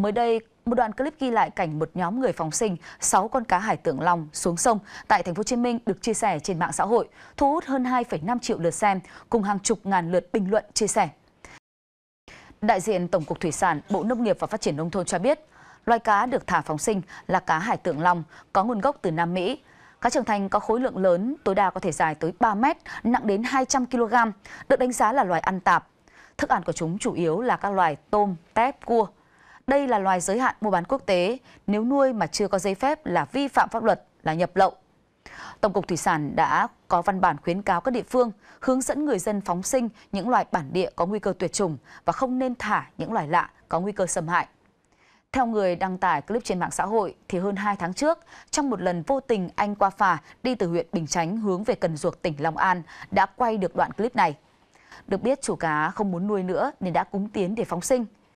Mới đây, một đoạn clip ghi lại cảnh một nhóm người phóng sinh 6 con cá hải tượng long xuống sông tại thành phố Hồ Chí Minh được chia sẻ trên mạng xã hội, thu hút hơn 2,5 triệu lượt xem cùng hàng chục ngàn lượt bình luận chia sẻ. Đại diện Tổng cục Thủy sản, Bộ Nông nghiệp và Phát triển nông thôn cho biết, loài cá được thả phóng sinh là cá hải tượng long, có nguồn gốc từ Nam Mỹ. Cá trưởng thành có khối lượng lớn, tối đa có thể dài tới 3 mét, nặng đến 200 kg, được đánh giá là loài ăn tạp. Thức ăn của chúng chủ yếu là các loài tôm, tép, cua. Đây là loài giới hạn mua bán quốc tế, nếu nuôi mà chưa có giấy phép là vi phạm pháp luật, là nhập lậu. Tổng cục Thủy sản đã có văn bản khuyến cáo các địa phương hướng dẫn người dân phóng sinh những loài bản địa có nguy cơ tuyệt chủng và không nên thả những loài lạ có nguy cơ xâm hại. Theo người đăng tải clip trên mạng xã hội thì hơn 2 tháng trước, trong một lần vô tình anh qua phà đi từ huyện Bình Chánh hướng về Cần Duộc tỉnh Long An đã quay được đoạn clip này. Được biết chủ cá không muốn nuôi nữa nên đã cúng tiến để phóng sinh.